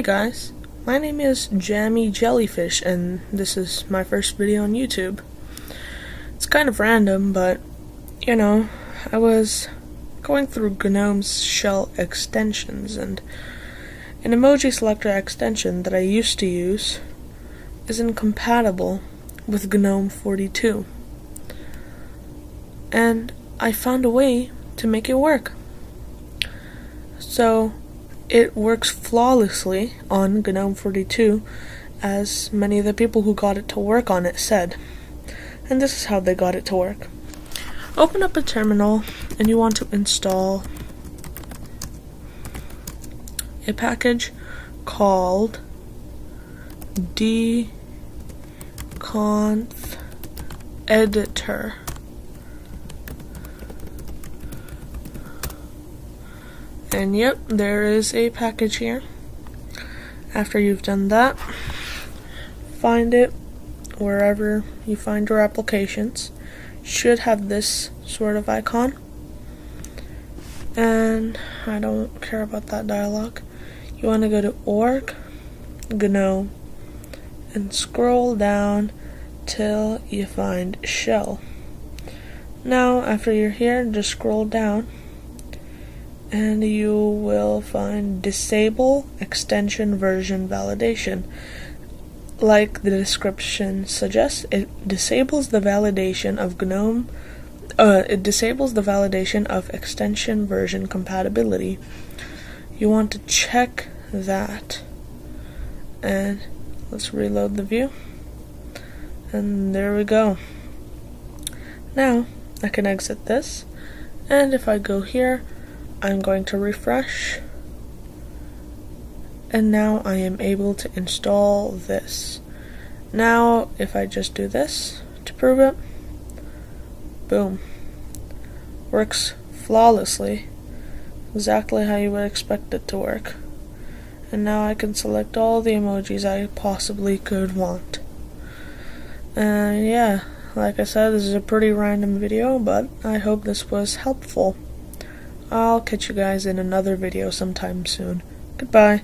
guys, my name is Jammy Jellyfish and this is my first video on YouTube. It's kind of random, but you know, I was going through GNOME's shell extensions and an emoji selector extension that I used to use is incompatible with GNOME 42. And I found a way to make it work. So it works flawlessly on GNOME 42, as many of the people who got it to work on it said. And this is how they got it to work. Open up a terminal and you want to install a package called dconf editor. And yep, there is a package here. After you've done that, find it wherever you find your applications. Should have this sort of icon. And I don't care about that dialog. You want to go to org, GNOME, and scroll down till you find shell. Now, after you're here, just scroll down and you will find disable extension version validation. Like the description suggests, it disables the validation of GNOME. Uh, it disables the validation of extension version compatibility. You want to check that. And let's reload the view. And there we go. Now, I can exit this. And if I go here, I'm going to refresh and now I am able to install this. Now if I just do this to prove it, boom, works flawlessly, exactly how you would expect it to work. And now I can select all the emojis I possibly could want. And yeah, like I said, this is a pretty random video, but I hope this was helpful. I'll catch you guys in another video sometime soon. Goodbye.